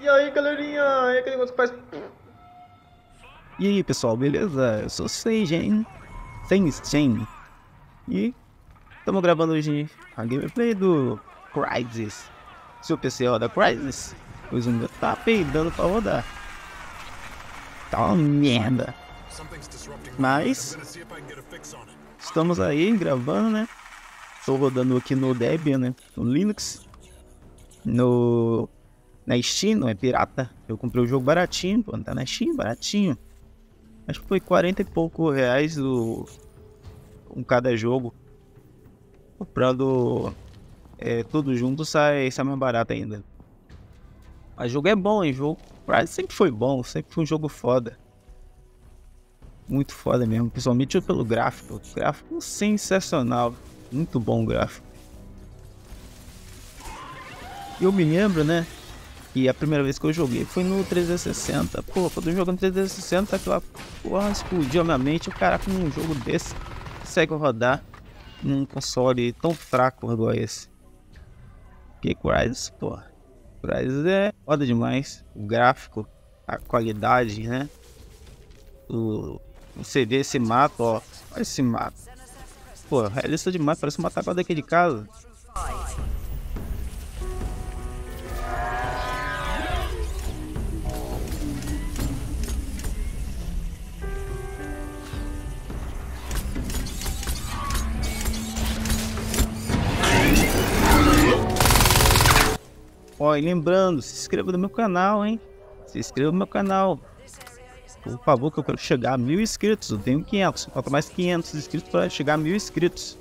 E aí, galerinha? E aquele negócio que faz... E aí, pessoal, beleza? Eu sou o Seigen, Senshin. E estamos gravando hoje a gameplay do Crysis. Se o PC roda Crysis, o meu tá peidando pra rodar. Tá uma merda. Mas estamos aí gravando, né? Estou rodando aqui no Debian, né? No Linux. No na Steam, não é pirata. Eu comprei o jogo baratinho, pô, tá na Steam, baratinho. Acho que foi 40 e pouco reais o um cada jogo. Comprando é, tudo junto sai, sai mais barato ainda. Mas o jogo é bom, hein? Jogo Rise sempre foi bom, sempre foi um jogo foda. Muito foda mesmo, principalmente pelo gráfico. Gráfico sensacional. Muito bom o gráfico. Eu me lembro, né? E a primeira vez que eu joguei foi no 360. Pô, quando eu jogo no 360, aquela porra explodiu a minha mente. O cara com um jogo desse consegue rodar num console tão fraco igual esse. Que Crysis, porra. Crysis é foda demais. O gráfico, a qualidade, né? O, você vê esse mato, ó. Olha esse mato. Pô, realista demais, parece uma tapa daqui de casa. Ó, e lembrando, se inscreva no meu canal, hein? Se inscreva no meu canal. Por favor, que eu quero chegar a mil inscritos. Eu tenho 500, falta mais 500 inscritos para chegar a mil inscritos.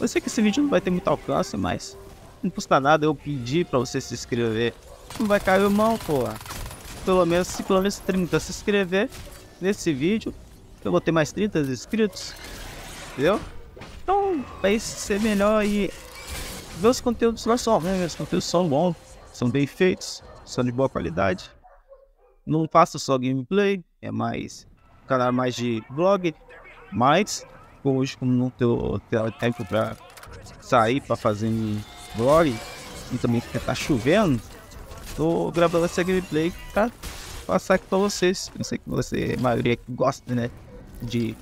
Eu sei que esse vídeo não vai ter muito alcance, mas não custa nada eu pedir para você se inscrever. Não vai cair mão, pô. Pelo menos, se pelo menos 30 se inscrever nesse vídeo, eu vou ter mais 30 inscritos. Entendeu? Então, vai ser melhor e ver os conteúdos lá só, né? Os conteúdos são bons são bem feitos, são de boa qualidade. Não faço só gameplay, é mais canal mais de vlog, mas hoje como não tenho, tempo para sair para fazer vlog e também porque tá chovendo, tô gravando essa gameplay para passar aqui para vocês. Eu sei que você, a maioria gosta, né, de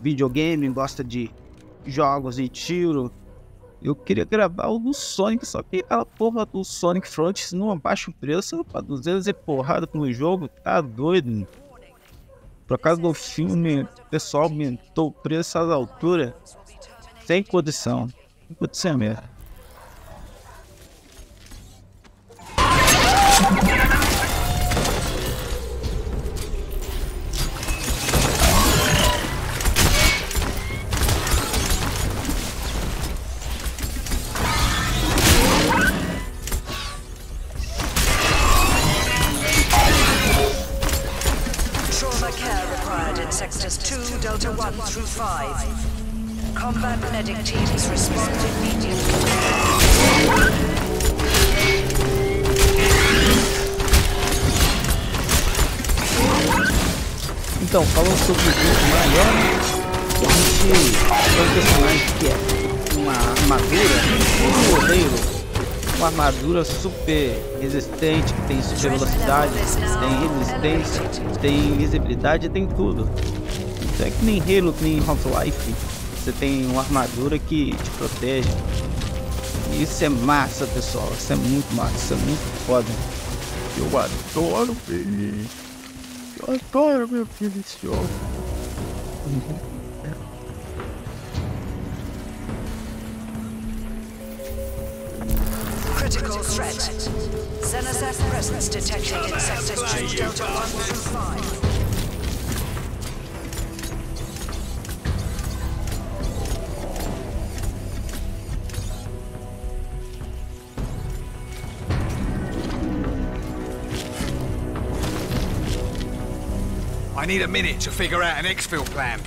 videogame, gosta de jogos e tiro, eu queria gravar o do Sonic, só que aquela porra do Sonic Frontiers não abaixa o preço pra 200 e porrada pelo jogo, tá doido. Por causa do filme, o pessoal aumentou o preço às alturas. Sem condição. Sem condição mesmo. Through 5. Combat medic teams respond immediately. Então, falando sobre o grupo maior, a gente tem um personagem que é uma armadura, um rodeiro uma armadura super resistente, que tem super velocidade, tem resistência, tem visibilidade, tem tudo. É que nem Halo, que nem Half-Life, você tem uma armadura que te protege. Isso é massa, pessoal. Isso é muito massa, isso é muito foda. Eu adoro ele. Eu adoro meu filho esse jogo. Critical threat. Xenazeth presence detected in sectors 2 Delta 1 through 5. I need a minute to figure out an exfil plan.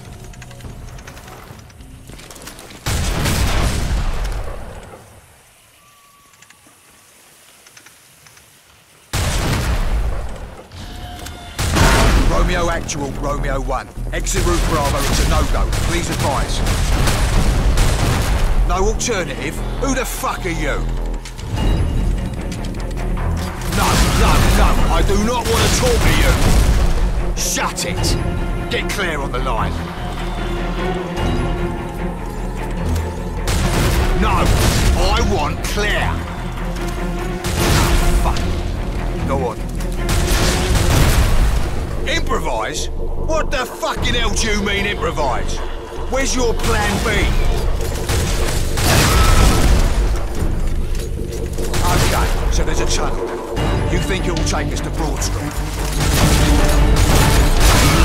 Romeo Actual, Romeo 1. Exit route Bravo is a no-go. Please advise. No alternative? Who the fuck are you? No, no, no, I do not want to talk to you. Shut it. Get clear on the line. No, I want clear. Ah, fuck. Go on. Improvise? What the fucking hell do you mean improvise? Where's your plan B? Okay, so there's a tunnel. You think it'll take us to Broad Street?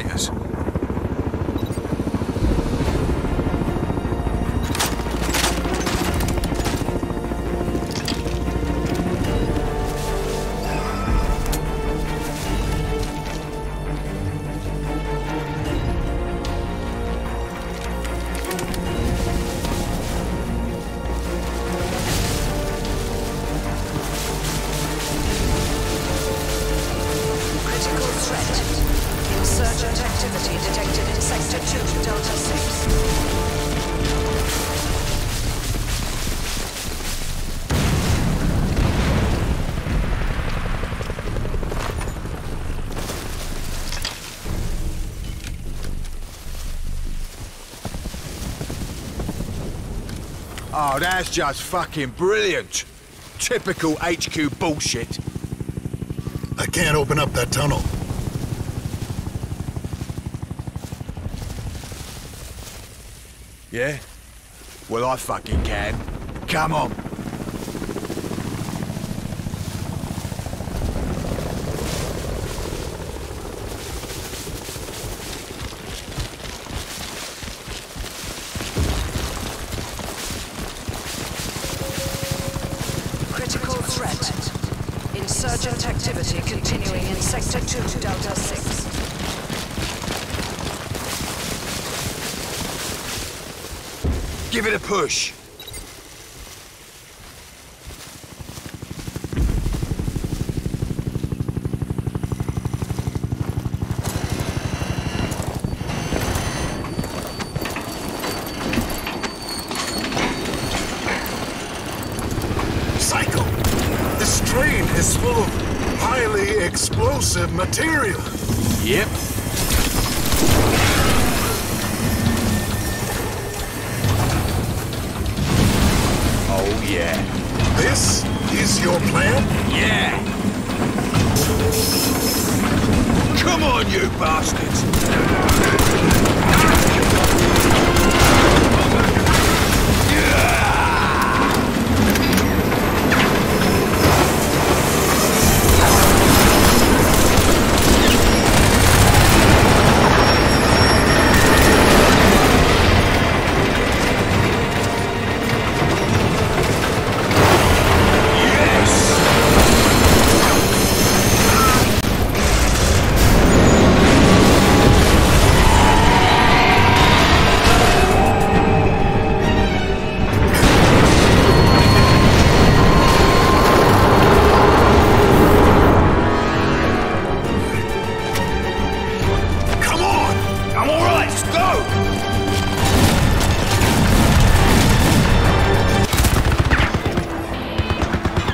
spectators. Oh, that's just fucking brilliant. Typical HQ bullshit. I can't open up that tunnel. Yeah? Well, I fucking can. Come on. Activity continuing in Sector 2 Delta 6. Give it a push. Psycho! This train is full of highly explosive material. Yep. Oh, yeah. This is your plan? Yeah. Come on, you bastards.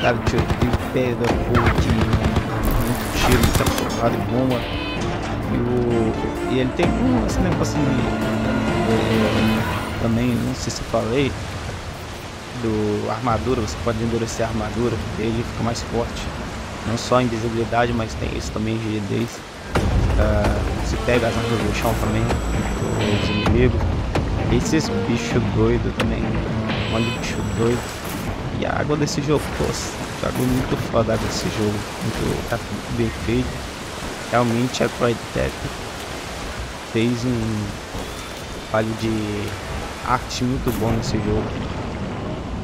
Cara, de pedra, fogo, de tiro, porrada de bomba. E, o, e ele tem um, esse negócio de. é, também, não sei se eu falei. Do armadura, você pode endurecer a armadura, ele fica mais forte. Não só invisibilidade, mas tem isso também, rigidez. Ah, você pega as armas do chão também, os inimigos. Esses bichos doidos também, um monte de bicho doido. A água desse jogo, pô, água muito foda a água desse jogo. Muito, tá bem feito. Realmente a Crytek fez um trabalho de arte muito bom nesse jogo.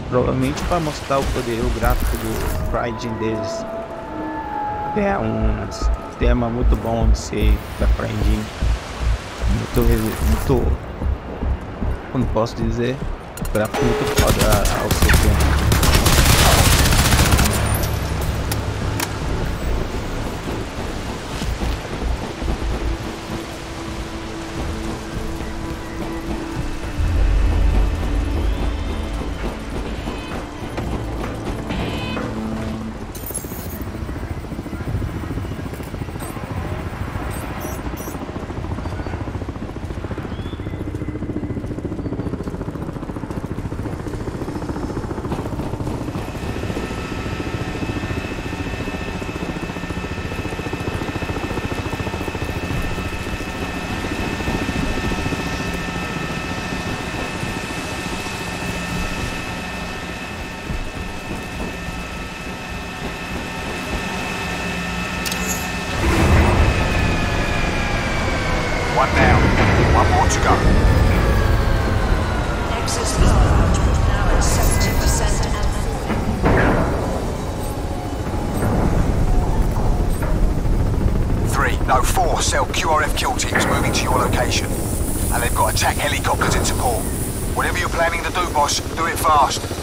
Provavelmente para mostrar o poder o gráfico do Pride deles. É um tema muito bom de ser Pride. Muito, muito, como posso dizer, gráfico muito foda ao seu tempo. QRF kill teams moving to your location. And they've got attack helicopters in support. Whatever you're planning to do, boss, do it fast.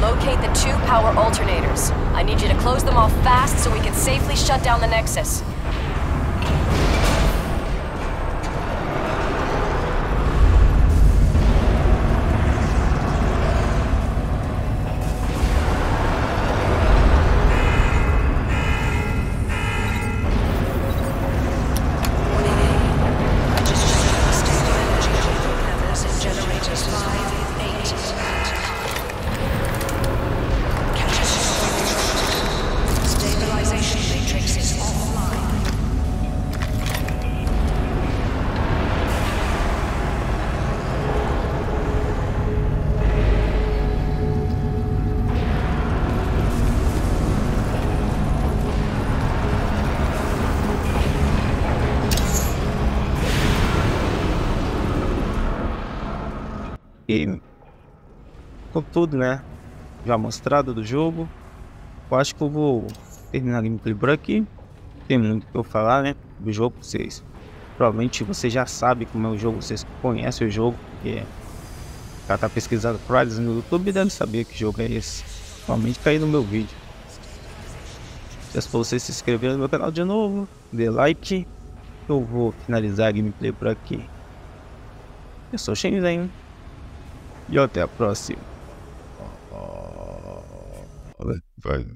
Locate the two power alternators. I need you to close them off fast so we can safely shut down the Nexus. Tudo, né? Já mostrado do jogo. Eu acho que eu vou terminar a gameplay por aqui. Tem muito o que eu falar, né? Do jogo, vocês. Provavelmente você já sabe como é o jogo, vocês conhecem o jogo, porque já tá pesquisando Crysis no YouTube e deve saber que jogo é esse. Provavelmente cair no meu vídeo. Peço pra vocês se inscreverem no meu canal de novo, dê like. Eu vou finalizar a gameplay por aqui. Eu sou o Shenzhen. E até a próxima. Vai.